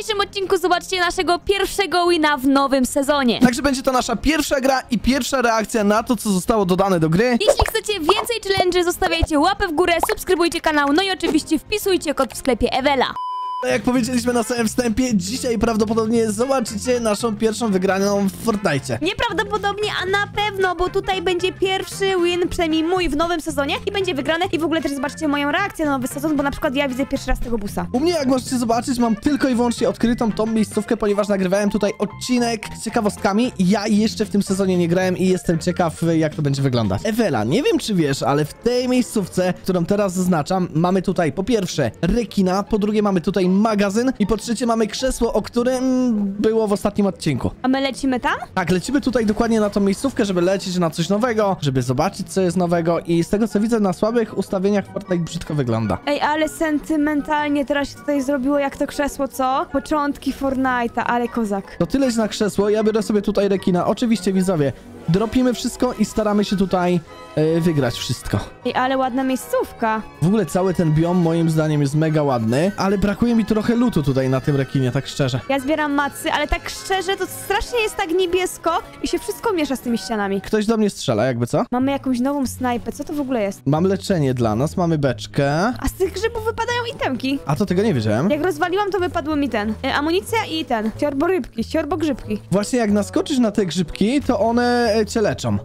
dzisiejszym odcinku zobaczcie naszego pierwszego wina w nowym sezonie. Także będzie to nasza pierwsza gra i pierwsza reakcja na to, co zostało dodane do gry. Jeśli chcecie więcej challenge, zostawiajcie łapę w górę, subskrybujcie kanał, no i oczywiście wpisujcie kod w sklepie Ewela. No Jak powiedzieliśmy na samym wstępie, dzisiaj prawdopodobnie zobaczycie naszą pierwszą wygraną w Fortnite. Nieprawdopodobnie, a na pewno, bo tutaj będzie pierwszy win, przynajmniej mój w nowym sezonie i będzie wygrany. I w ogóle też zobaczcie moją reakcję na nowy sezon, bo na przykład ja widzę pierwszy raz tego busa. U mnie, jak możecie zobaczyć, mam tylko i wyłącznie odkrytą tą miejscówkę, ponieważ nagrywałem tutaj odcinek z ciekawostkami. Ja jeszcze w tym sezonie nie grałem i jestem ciekaw, jak to będzie wyglądać. Ewela, nie wiem czy wiesz, ale w tej miejscówce, którą teraz zaznaczam, mamy tutaj po pierwsze rekina, po drugie mamy tutaj magazyn i po trzecie mamy krzesło, o którym było w ostatnim odcinku. A my lecimy tam? Tak, lecimy tutaj dokładnie na tą miejscówkę, żeby lecieć na coś nowego, żeby zobaczyć, co jest nowego i z tego, co widzę na słabych ustawieniach Fortnite brzydko wygląda. Ej, ale sentymentalnie teraz się tutaj zrobiło jak to krzesło, co? Początki Fortnite'a, ale kozak. To tyle na krzesło, ja biorę sobie tutaj rekina. Oczywiście, widzowie, dropimy wszystko i staramy się tutaj e, wygrać wszystko. Ej, ale ładna miejscówka. W ogóle cały ten biom moim zdaniem jest mega ładny, ale brakuje mi trochę lutu tutaj na tym rekinie, tak szczerze. Ja zbieram macy, ale tak szczerze, to strasznie jest tak niebiesko i się wszystko miesza z tymi ścianami. Ktoś do mnie strzela, jakby co? Mamy jakąś nową snajpę, co to w ogóle jest? Mam leczenie dla nas, mamy beczkę. A z tych grzybów wypadają itemki. A to tego nie wiedziałem. Jak rozwaliłam, to wypadło mi ten. Y, amunicja i ten. Siorborybki, siorbogrzybki. Właśnie jak naskoczysz na te grzybki, to one e, cię leczą.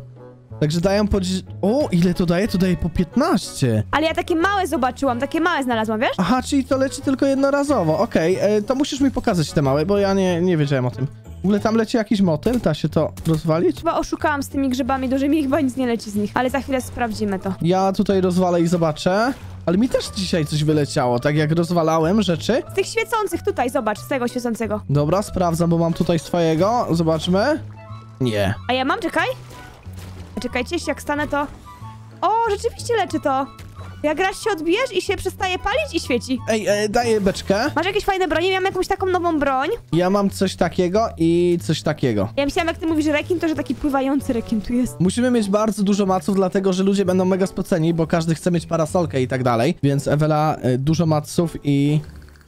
Także dają po... O, ile to daje? To daje po 15. Ale ja takie małe zobaczyłam, takie małe znalazłam, wiesz? Aha, czyli to leci tylko jednorazowo. Okej, e, to musisz mi pokazać te małe, bo ja nie, nie wiedziałem o tym. W ogóle tam leci jakiś motyl? Da się to rozwalić? Chyba oszukałam z tymi grzybami dużymi, chyba nic nie leci z nich. Ale za chwilę sprawdzimy to. Ja tutaj rozwalę i zobaczę. Ale mi też dzisiaj coś wyleciało, tak jak rozwalałem rzeczy. Z tych świecących tutaj, zobacz, z tego świecącego. Dobra, sprawdzam, bo mam tutaj swojego. Zobaczmy. Nie. A ja mam, czekaj. Czekajcie, jeśli jak stanę to... O, rzeczywiście leczy to. Jak raz się odbijesz i się przestaje palić i świeci. Ej, e, daję beczkę. Masz jakieś fajne bronie? Miałam jakąś taką nową broń. Ja mam coś takiego i coś takiego. Ja myślałam, jak ty mówisz rekin, to że taki pływający rekin tu jest. Musimy mieć bardzo dużo maców, dlatego że ludzie będą mega spoceni, bo każdy chce mieć parasolkę i tak dalej. Więc Ewela, e, dużo maców i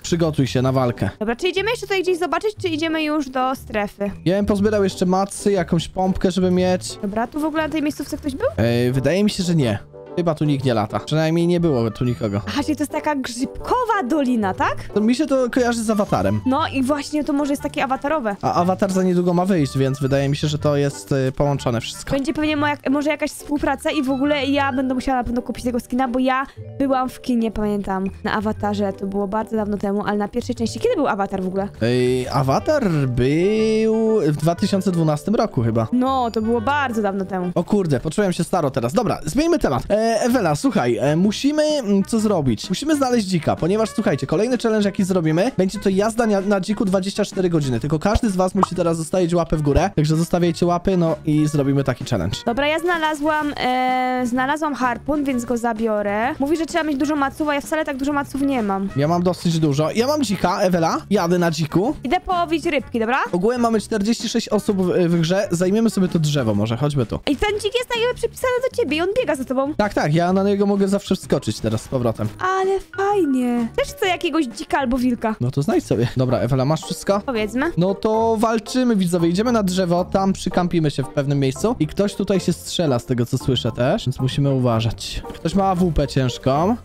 przygotuj się na walkę. Dobra, czy idziemy jeszcze tutaj gdzieś zobaczyć, czy idziemy już do strefy? Ja bym pozbierał jeszcze macy, jakąś pompkę, żeby mieć. Dobra, tu w ogóle na tej miejscówce ktoś był? E, wydaje mi się, że nie. Chyba tu nikt nie lata. Przynajmniej nie było tu nikogo. Aha, czyli to jest taka grzybkowa dolina, tak? To mi się to kojarzy z awatarem. No i właśnie to może jest takie awatarowe. A awatar za niedługo ma wyjść, więc wydaje mi się, że to jest e, połączone wszystko. Będzie pewnie moja, może jakaś współpraca i w ogóle ja będę musiała na pewno kupić tego skina, bo ja byłam w kinie, pamiętam, na awatarze. To było bardzo dawno temu, ale na pierwszej części. Kiedy był awatar w ogóle? Ej, awatar był w 2012 roku chyba. No, to było bardzo dawno temu. O kurde, poczułem się staro teraz. Dobra, zmieńmy temat. E, Ewela, słuchaj, e, musimy mm, co zrobić? Musimy znaleźć dzika, ponieważ słuchajcie, kolejny challenge jaki zrobimy, będzie to jazda na, na dziku 24 godziny. Tylko każdy z was musi teraz zostawić łapę w górę, także zostawiajcie łapy, no i zrobimy taki challenge. Dobra, ja znalazłam, e, znalazłam harpun, więc go zabiorę. Mówi, że trzeba mieć dużo maców, a ja wcale tak dużo maców nie mam. Ja mam dosyć dużo. Ja mam dzika, Ewela, jadę na dziku. Idę połowić rybki, dobra? Ogółem mamy 46 osób w, w grze, zajmiemy sobie to drzewo może, chodźmy tu. I ten dzik jest jakby przypisany do ciebie i on biega za tobą. Tak, tak, ja na niego mogę zawsze wskoczyć teraz z powrotem. Ale fajnie. Też chcę jakiegoś dzika albo wilka. No to znajdź sobie. Dobra, Ewela, masz wszystko? Powiedzmy. No to walczymy, widzowie. Idziemy na drzewo, tam przykampimy się w pewnym miejscu i ktoś tutaj się strzela, z tego co słyszę też, więc musimy uważać. Ktoś ma AWP ciężką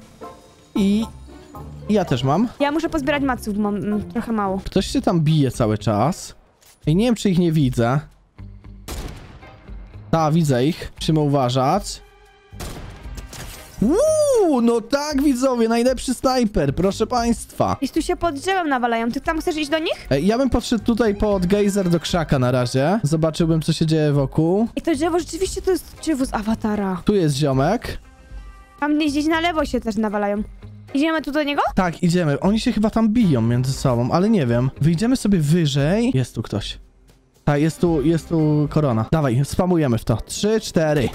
i... ja też mam. Ja muszę pozbierać maców, bo mam mm, trochę mało. Ktoś się tam bije cały czas. I nie wiem, czy ich nie widzę. Ta, widzę ich. Musimy uważać. Uuu, no tak, widzowie, najlepszy snajper, proszę państwa. Gdzieś tu się pod drzewem nawalają. Ty tam chcesz iść do nich? E, Ja bym podszedł tutaj pod gejzer do krzaka na razie. Zobaczyłbym, co się dzieje wokół. I to drzewo rzeczywiście to jest drzewo z awatara. Tu jest ziomek. Tam gdzieś na lewo się też nawalają. Idziemy tu do niego? Tak, idziemy. Oni się chyba tam biją między sobą, ale nie wiem. Wyjdziemy sobie wyżej. Jest tu ktoś. Tak, jest tu, jest tu korona. Dawaj, spamujemy w to. Trzy, cztery.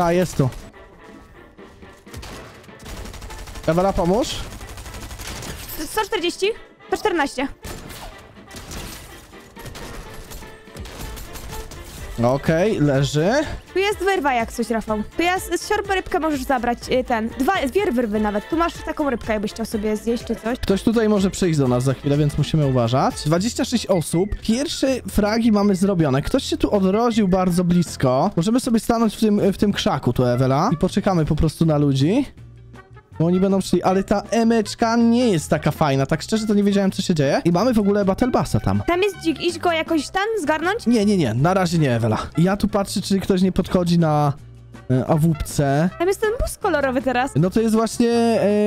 Tak, jest tu. Ewela, pomóż. 140? 114. Okej, leży. Tu jest wyrwa jak coś, Rafał. Tu jest siorbę rybkę możesz zabrać, y, ten. Dwa, dwie wyrwy nawet. Tu masz taką rybkę, jakbyś chciał sobie zjeść czy coś. Ktoś tutaj może przyjść do nas za chwilę, więc musimy uważać. 26 osób. Pierwsze fragi mamy zrobione. Ktoś się tu odrodził bardzo blisko. Możemy sobie stanąć w tym, w tym krzaku tu, Ewela. I poczekamy po prostu na ludzi. Bo oni będą szli, ale ta emeczka nie jest taka fajna. Tak szczerze to nie wiedziałem, co się dzieje. I mamy w ogóle Battle Bassa tam. Tam jest dzik, idź go jakoś tam zgarnąć. Nie, nie, nie. Na razie nie, Ewela. Ja tu patrzę, czy ktoś nie podchodzi na e, AWP. Tam jest ten bus kolorowy teraz. No to jest właśnie...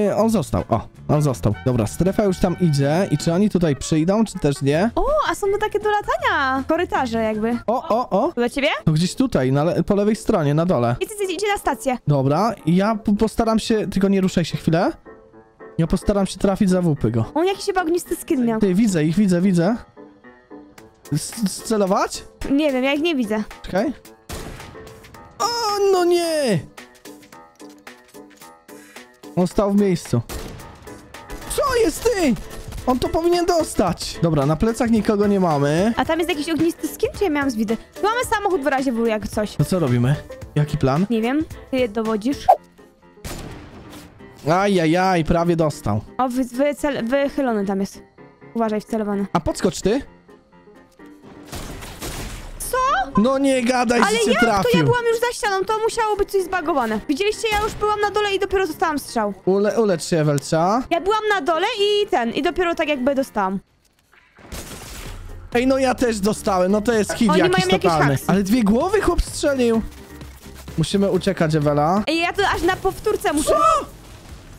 E, on został. O, on został. Dobra, strefa już tam idzie. I czy oni tutaj przyjdą, czy też nie? O, a są to takie do latania. Korytarze jakby. O, o, o. To do ciebie? To gdzieś tutaj, na le po lewej stronie, na dole. Idź, idź, idź na stację. Dobra, ja po- postaram się... Tylko nie ruszaj się chwilę. Ja postaram się trafić za wupy go. On jakiś chyba ognisty skin miał. Ty, widzę ich, widzę, widzę. Scelować? Nie wiem, ja ich nie widzę. Czekaj. O, no nie! On stał w miejscu. Co jest ty? On to powinien dostać. Dobra, na plecach nikogo nie mamy. A tam jest jakiś ognisty skin, czy ja miałam z widy? Mamy samochód w razie był jak coś. To co robimy? Jaki plan? Nie wiem, ty je dowodzisz. Ajajaj, prawie dostał. O, wy, wycel, wychylony tam jest. Uważaj, wcelowany. A podskocz ty? Co? No nie gadaj, Ale że cię jak to? trafił. Ja byłam już za ścianą, to musiało być coś zbagowane. Widzieliście, ja już byłam na dole i dopiero dostałam strzał. Ule, ulecz się, Ewelcia. Ja byłam na dole i ten, i dopiero tak jakby dostałam. Ej, no ja też dostałem, no to jest hit Oni jakiś mają jakieś totalny. haksy. Ale dwie głowy chłop strzelił. Musimy uciekać, Ewela. Ej, ja to aż na powtórce muszę...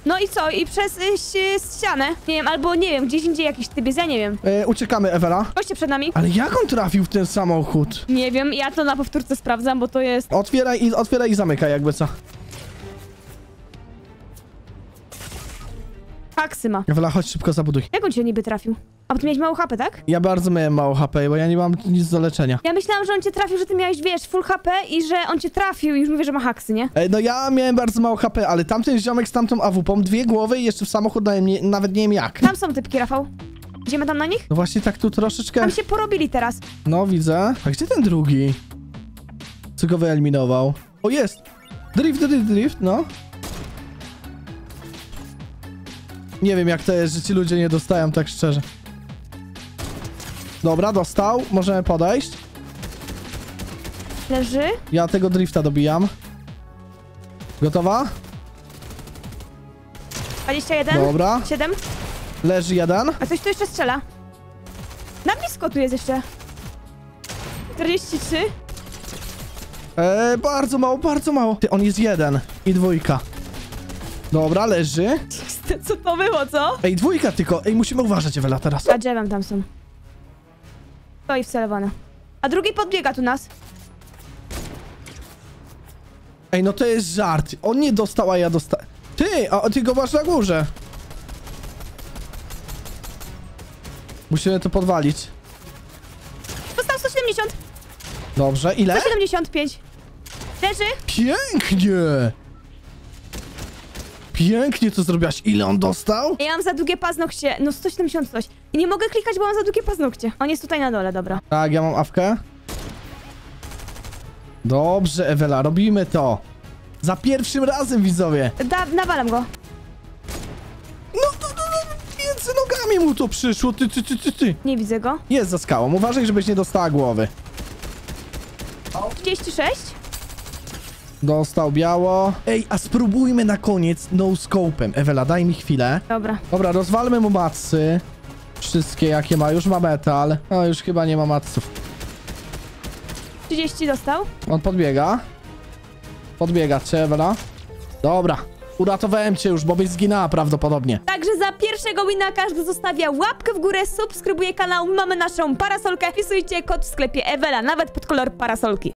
No i co? I przez y, ś- ścianę? Nie wiem, albo nie wiem, gdzieś indziej jakiś tybiec, ja nie wiem. E, uciekamy, Ewela. Chodźcie przed nami. Ale jak on trafił w ten samochód? Nie wiem, ja to na powtórce sprawdzam, bo to jest... Otwieraj i, otwieraj i zamykaj, jakby co. Haksy ma. Ewela, chodź szybko zabuduj. Jak on cię niby trafił? A bo ty miałeś mało HP, tak? Ja bardzo miałem mało HP, bo ja nie mam nic do leczenia. Ja myślałam, że on cię trafił, że ty miałeś, wiesz, full HP i że on cię trafił i już mówię, że ma haksy, nie? Ej, no ja miałem bardzo mało HP, ale tamten ziomek z tamtą AWP, dwie głowy i jeszcze w samochód dałem, nie, nawet nie wiem jak. Tam są typki, Rafał. Idziemy tam na nich? No właśnie tak tu troszeczkę... Tam się porobili teraz. No, widzę. A gdzie ten drugi? Co go wyeliminował? O, jest! Drift, drift, drift, no. Nie wiem, jak to jest, że ci ludzie nie dostają, tak szczerze. Dobra, dostał. Możemy podejść. Leży. Ja tego drifta dobijam. Gotowa? 21. Dobra. 7. Leży jeden. A coś tu jeszcze strzela. Na blisko tu jest jeszcze. 43. Eee, bardzo mało, bardzo mało. Ty, on jest jeden. I dwójka. Dobra, leży. Co to było, co? Ej, dwójka tylko. Ej, musimy uważać, Ewela, teraz. A drzewem tam są. Stoi wcelowany. A drugi podbiega tu nas. Ej, no to jest żart. On nie dostał, a ja dostałem. Ty, a ty go masz na górze. Musimy to podwalić. Dostał 170. Dobrze, ile? 175. Leży. Pięknie! Pięknie to zrobiłaś. Ile on dostał? Ja mam za długie paznokcie. No 170 coś. I nie mogę klikać, bo mam za długie paznokcie. On jest tutaj na dole, dobra. Tak, ja mam awkę. Dobrze, Ewela, robimy to. Za pierwszym razem, widzowie. Da, nawalam go. No, to, to, to między nogami mu to przyszło, ty, ty, ty, ty, ty. Nie widzę go. Jest za skałą, uważaj, żebyś nie dostała głowy. 36. Dostał biało. Ej, a spróbujmy na koniec no scope'em. Ewela, daj mi chwilę. Dobra. Dobra, rozwalmy mu matsy. Wszystkie jakie ma. Już ma metal. No, już chyba nie ma matsów. 30 dostał. On podbiega. Podbiega cię, Ewela. Dobra. Uratowałem cię już, bo byś zginęła prawdopodobnie. Także za pierwszego wina każdy zostawia łapkę w górę, subskrybuje kanał, mamy naszą parasolkę, wpisujcie kod w sklepie Ewela, nawet pod kolor parasolki.